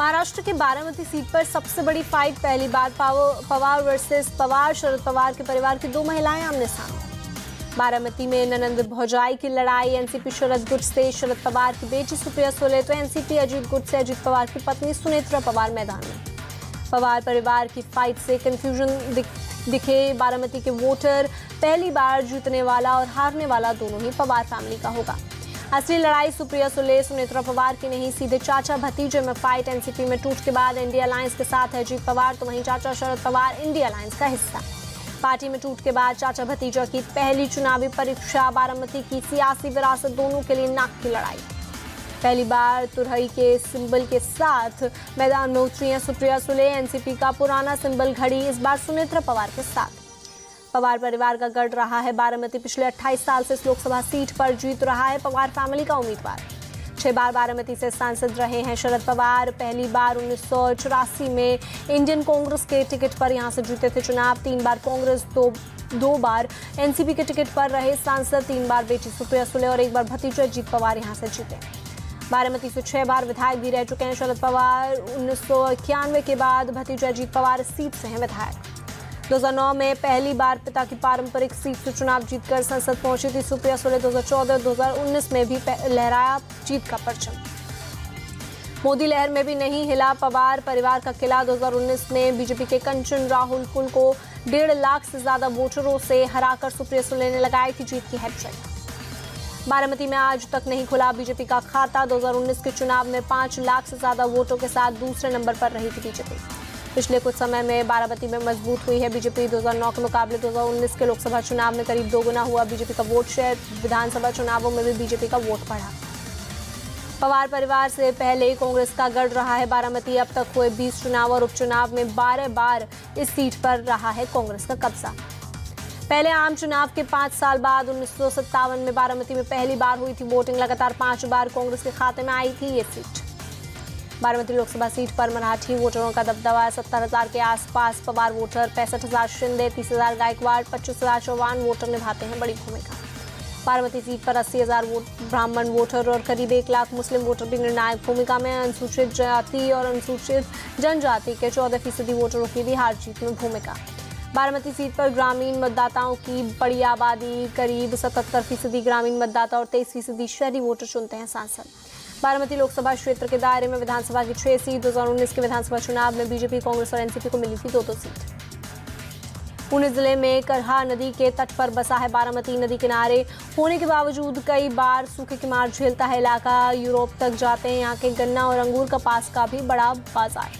महाराष्ट्र के बारामती सीट पर सबसे बड़ी फाइट पहली बार पवार वर्सेस पवार, शरद पवार के परिवार की दो महिलाएँ आमने सामने। बारामती में ननंद भौजाई की लड़ाई एनसीपी शरद गुट से शरद पवार की बेटी सुप्रिया सोले तो एनसीपी अजीत गुट से अजीत पवार की पत्नी सुनेत्रा पवार मैदान में। पवार परिवार की फाइट से कंफ्यूजन दिखे बारामती के वोटर पहली बार जीतने वाला और हारने वाला दोनों ही पवार फैमिली का होगा। असली लड़ाई सुप्रिया सुले सुनेत्रा पवार की नहीं, सीधे चाचा भतीजे में फाइट एनसीपी में टूट के बाद इंडिया अलायंस के साथ है अजीत पवार तो वहीं चाचा शरद पवार इंडिया अलायंस का हिस्सा। पार्टी में टूट के बाद चाचा भतीजा की पहली चुनावी परीक्षा, बारामती की सियासी विरासत, दोनों के लिए नाक की लड़ाई। पहली बार तुरहई के सिंबल के साथ मैदान में उतरी हैं सुप्रिया सुले एनसीपी का पुराना सिंबल घड़ी, इस बार सुनेत्रा पवार के साथ। पवार परिवार का गढ़ रहा है। बारामती पिछले 28 साल से इस लोकसभा सीट पर जीत रहा है पवार फैमिली का उम्मीदवार। छह बार बारामती से सांसद रहे हैं शरद पवार। पहली बार उन्नीस सौ चौरासी में इंडियन कांग्रेस के टिकट पर यहाँ से जीते थे चुनाव। तीन बार कांग्रेस, दो दो बार एनसीपी के टिकट पर रहे सांसद। तीन बार बेटी सुप्रिया सुले और एक बार भतीजा अजीत पवार यहाँ से जीते। बारामती से छह बार विधायक भी रह चुके हैं शरद पवार। उन्नीस सौ इक्यानवे के बाद भतीजा अजीत पवार सीट से हैं विधायक। 2009 में पहली बार पिता की पारंपरिक सीट से चुनाव जीतकर संसद पहुँची थी। सुप्रिया सोले 2014-2019 में भी लहराया जीत का परचम। मोदी लहर में भी नहीं हिला पवार। परिवार का किला 2019 में बीजेपी के कंचन, राहुल कुल को डेढ़ लाख से ज़्यादा वोटरों से हराकर सुप्रिया सोले ने लगाई थी जीत की हैट्रिक बारामती में आज तक नहीं खुला बीजेपी का खाता। 2019 के चुनाव में पाँच लाख से ज़्यादा वोटों के साथ दूसरे नंबर पर रही थी बीजेपी। पिछले कुछ समय में बारामती में मज़बूत हुई है बीजेपी 2009 के मुकाबले। 2019 के लोकसभा चुनाव में करीब दोगुना हुआ। बीजेपी का वोट शेयर विधानसभा चुनावों में भी बीजेपी का वोट बढ़ा। पवार परिवार से पहले कांग्रेस का गढ़ रहा है। बारामती अब तक हुए 20 चुनाव और उपचुनाव में बारह बार इस सीट पर रहा है कांग्रेस का कब्जा। पहले आम चुनाव के पाँच साल बाद उन्नीस सौ सत्तावन में बारामती में पहली बार हुई थी वोटिंग। लगातार पाँच बार कांग्रेस के खाते में आई थी ये सीट। बारामती लोकसभा सीट पर मराठी वोटरों का दबदबा, सत्तर हज़ार के आसपास पवार वोटर, पैंसठ हज़ार शिंदे, तीस हज़ार गायकवाड़, पच्चीस हज़ार चौहान वोटर निभाते हैं बड़ी भूमिका। बारामती सीट पर अस्सी हज़ार वोट, ब्राह्मण वोटर और करीब एक लाख मुस्लिम वोटर भी निर्णायक भूमिका में अनुसूचित जाति और अनुसूचित जनजाति के चौदह फ़ीसदी वोटरों की भी हार जीत में भूमिका। बारामती सीट पर ग्रामीण मतदाताओं की बड़ी आबादी, करीब सतहत्तर फ़ीसदी ग्रामीण मतदाता और तेईस फ़ीसदी शहरी वोटर चुनते हैं सांसद। बारामती लोकसभा क्षेत्र के दायरे में विधानसभा की छह सीट, दो के विधानसभा चुनाव में बीजेपी, कांग्रेस और एनसीपी को मिली थी दो दो सीट। पुणे ज़िले में करहा नदी के तट पर बसा है बारामती नदी किनारे। होने के बावजूद कई बार सूखे की मार झेलता है इलाका। यूरोप तक जाते हैं यहाँ के गन्ना और अंगूर कपास का भी बड़ा बाज़ार।